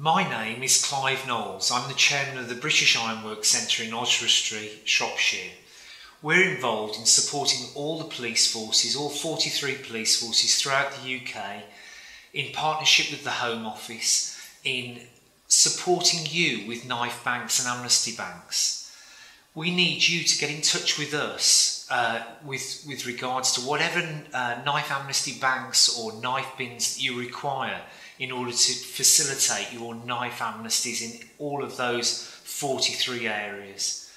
My name is Clive Knowles. I'm the chairman of the British Ironworks Centre in Oswestry, Shropshire. We're involved in supporting all the police forces, all 43 police forces throughout the UK, in partnership with the Home Office, in supporting you with knife banks and amnesty banks. We need you to get in touch with us uh, with, with regards to whatever uh, knife amnesty banks or knife bins that you require in order to facilitate your knife amnesties in all of those 43 areas.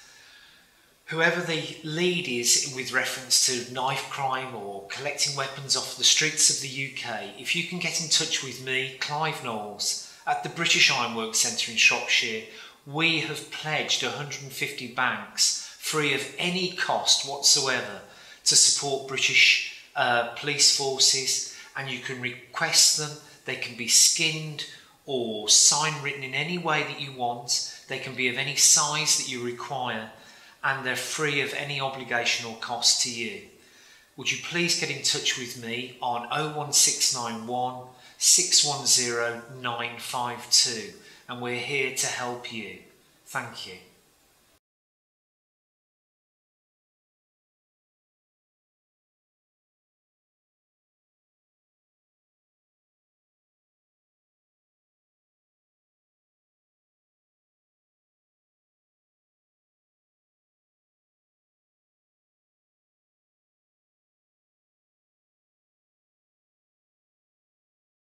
Whoever the lead is with reference to knife crime or collecting weapons off the streets of the UK, if you can get in touch with me, Clive Knowles, at the British Ironworks Centre in Shropshire, we have pledged 150 banks free of any cost whatsoever to support British uh, police forces and you can request them they can be skinned or sign written in any way that you want. They can be of any size that you require and they're free of any obligation or cost to you. Would you please get in touch with me on 01691 610 952 and we're here to help you. Thank you.